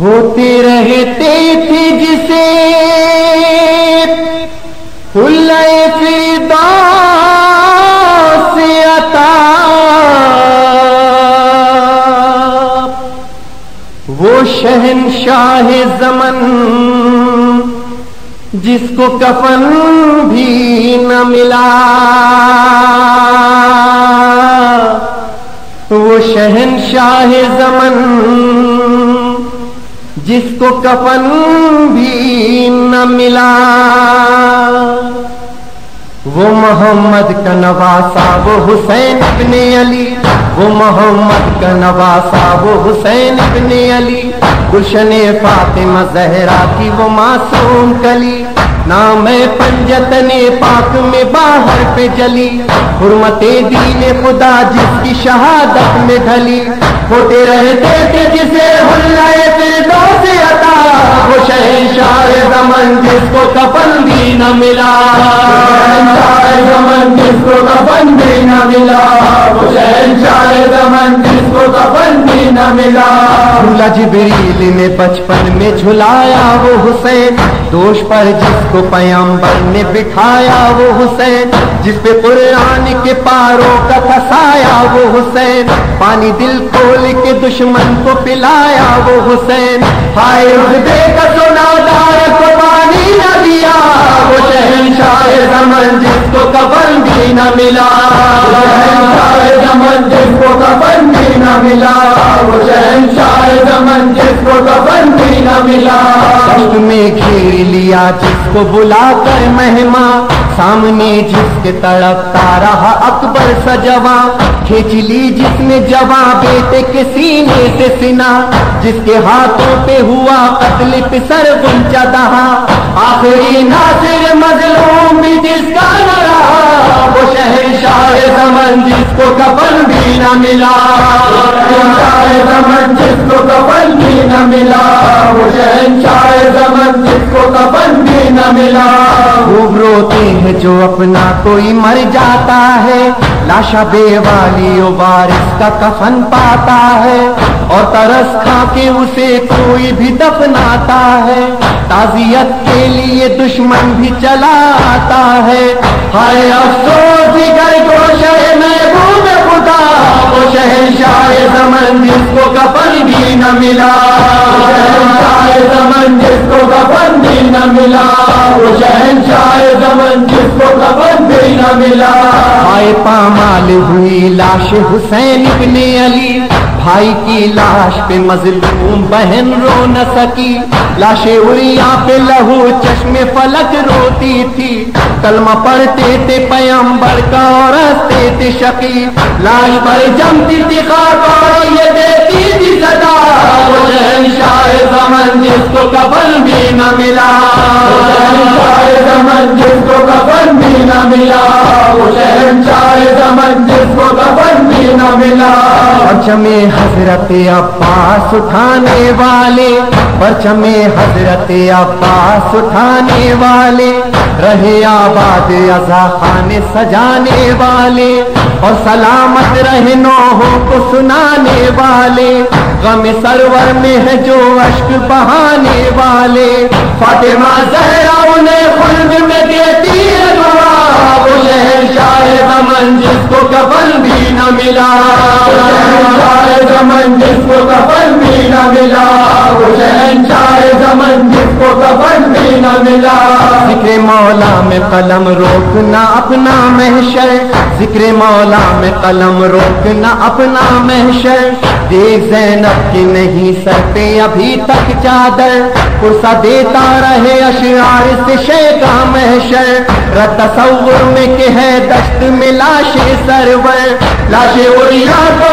होते रहते थे जिसे फिरदा से अता। वो शहनशाह जमन जिसको कफन भी न मिला। शहनशाह जमन, जिसको कफन भी न मिला। वो मोहम्मद का नवासा, वो हुसैन इब्ने अली। वो मोहम्मद का नवासा, वो हुसैन इब्ने अली। गुलशन फातिमा जहरा की वो मासूम कली। नाम पंजतने पाक में बाहर पे जली। हुरमते दीन खुदा जिसकी शहादत में ढली। होते रहते थे जिसे फिर से अता। वो दमन जिसको कफन भी न मिला। दमन जिसको कफन भी न मिला वो शहनशाह दमन जिसको कफन भी न मिला झूला ने बचपन में झुलाया वो हुसैन। दोष पर जिसको पयंबर ने बिठाया वो हुसैन। जिस पे कुरान के पारों का फसाया वो हुसैन। पानी दिल खोल के दुश्मन को पिलाया वो हुसैन। हाय रुतबे का सोनादार न मिला। शहनशाह दमन जिसको कफन भी न मिला। वो शहनशाह दमन जिसको कफन भी न मिला। में घेर लिया जिसको बुलाकर महिमा। सामने जिसके तड़पता रहा अकबर सजवा। खींच ली जिसने जवा बेटे के सीने से सिना। जिसके हाथों पे हुआ कत्ल पिसर गुंचा दहा आखिरी नासिर रहा वो शहनशाह समन जिसको कफन भी न मिला। शहनशाह समन जिसको कपन भी न मिला। वो शहनशाह समन जिसको कफन भी न मिला। खूब रोते हैं जो अपना कोई मर जाता है। लाशा बेवाली वारिस का कफन पाता है और तरस खा के उसे कोई भी दफनाता है। ताजियत के लिए दुश्मन भी चला आता है। हाय अफसोस, जिगर गोशे महबूब खुदा, वो शहनशाह जमन जिसको कफन भी न मिला। दमन जिसको कफन भी न मिला, वो शहनशाह दमन जिसको कफन भी न मिला। हाय पामाल हुई लाश हुसैन इब्ने अली, भाई की लाश पे मजलूम बहन रो न सकी। लाशे उरिया पे लहू, चश्मे फलक रोती थी। कलमा पढ़ते थे पयंबर का और हँसते थे शकी। लाश पर जमती थी खाक जिसको कफन भी न मिला। दमन जिसको कफन भी न मिला। दमन जिसको कफन भी न मिला। परचमे हज़रत अब्बास उठाने वाले परचमे हज़रत अब्बास उठाने वाले रहे आबाद अजा खाने सजाने वाले और सलामत रहे नौहों को सुनाने वाले। गम सरवर में है जो अश्क बहाने वाले। फातिमा जहरा उन्हें खुल्द में देती है दमन जिसको कफन भी न मिला। गमन जिसको कफन भी न मिला। शहनशाह कफन भी न मिला। ज़िक्र मौला में कलम रोकना अपना महशर। ज़िक्र मौला में कलम रोकना अपना महशर। दे जैनब की नहीं पे अभी तक चादर। कुर्सा देता रहे अशरार से शेखा महशर। रतसव्वुर में के है दश्त में लाशे सरवर। लाशे उड़िया को